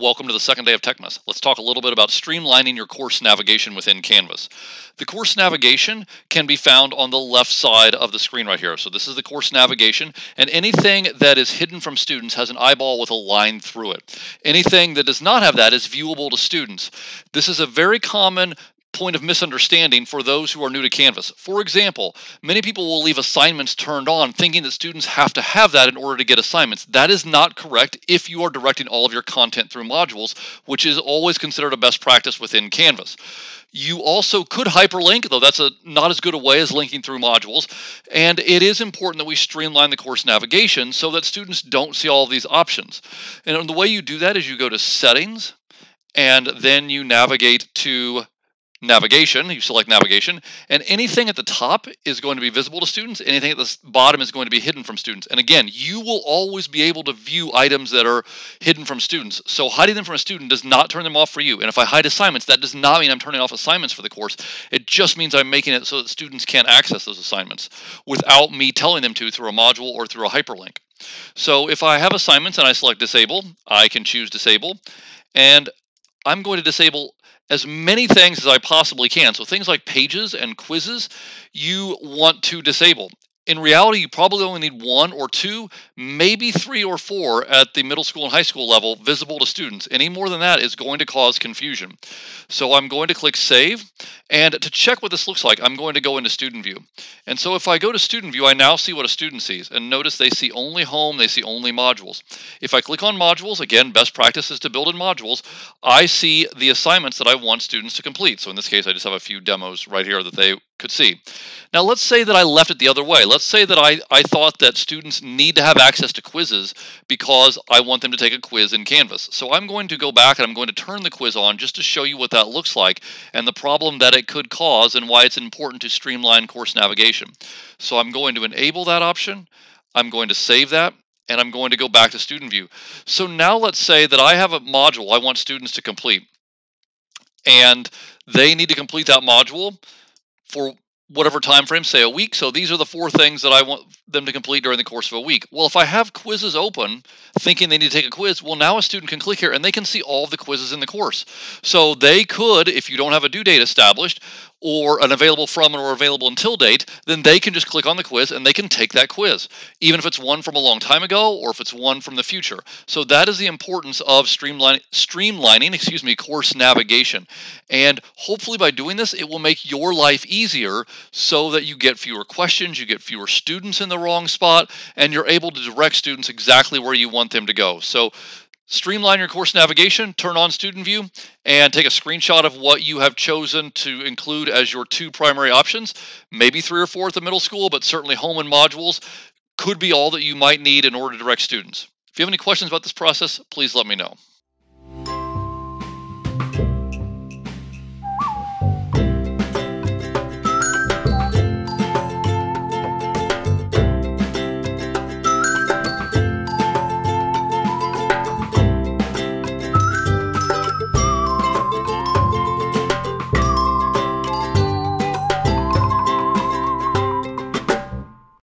Welcome to the second day of Techmas. Let's talk a little bit about streamlining your course navigation within Canvas. The course navigation can be found on the left side of the screen right here. So this is the course navigation, and anything that is hidden from students has an eyeball with a line through it. Anything that does not have that is viewable to students. This is a very common point of misunderstanding for those who are new to Canvas. For example, many people will leave assignments turned on thinking that students have to have that in order to get assignments. That is not correct if you are directing all of your content through modules, which is always considered a best practice within Canvas. You also could hyperlink, though that's a not as good a way as linking through modules. And it is important that we streamline the course navigation so that students don't see all of these options. And the way you do that is you go to settings and then you navigate to navigation, you select navigation, and anything at the top is going to be visible to students, anything at the bottom is going to be hidden from students. And again, you will always be able to view items that are hidden from students. So hiding them from a student does not turn them off for you. And if I hide assignments, that does not mean I'm turning off assignments for the course. It just means I'm making it so that students can't access those assignments without me telling them to through a module or through a hyperlink. So if I have assignments and I select disable, I can choose disable. And I'm going to disable as many things as I possibly can. So things like pages and quizzes, you want to disable in reality, you probably only need one or two, maybe three or four at the middle school and high school level visible to students. Any more than that is going to cause confusion. So I'm going to click Save. And to check what this looks like, I'm going to go into Student View. And so if I go to Student View, I now see what a student sees. And notice they see only home, they see only modules. If I click on modules, again, best practice is to build in modules, I see the assignments that I want students to complete. So in this case, I just have a few demos right here that they could see. Now, let's say that I left it the other way. Let's say that I, I thought that students need to have access to quizzes because I want them to take a quiz in Canvas. So I'm going to go back and I'm going to turn the quiz on just to show you what that looks like and the that it could cause and why it's important to streamline course navigation. So I'm going to enable that option. I'm going to save that and I'm going to go back to student view. So now let's say that I have a module I want students to complete and they need to complete that module for whatever time frame, say a week. So these are the four things that I want them to complete during the course of a week. Well, if I have quizzes open, thinking they need to take a quiz, well, now a student can click here and they can see all the quizzes in the course. So they could, if you don't have a due date established, or an available from or available until date, then they can just click on the quiz and they can take that quiz, even if it's one from a long time ago or if it's one from the future. So that is the importance of streamlining, streamlining, excuse me, course navigation. And hopefully by doing this, it will make your life easier so that you get fewer questions, you get fewer students in the wrong spot, and you're able to direct students exactly where you want them to go. So Streamline your course navigation, turn on Student View, and take a screenshot of what you have chosen to include as your two primary options. Maybe three or four at the middle school, but certainly home and modules could be all that you might need in order to direct students. If you have any questions about this process, please let me know.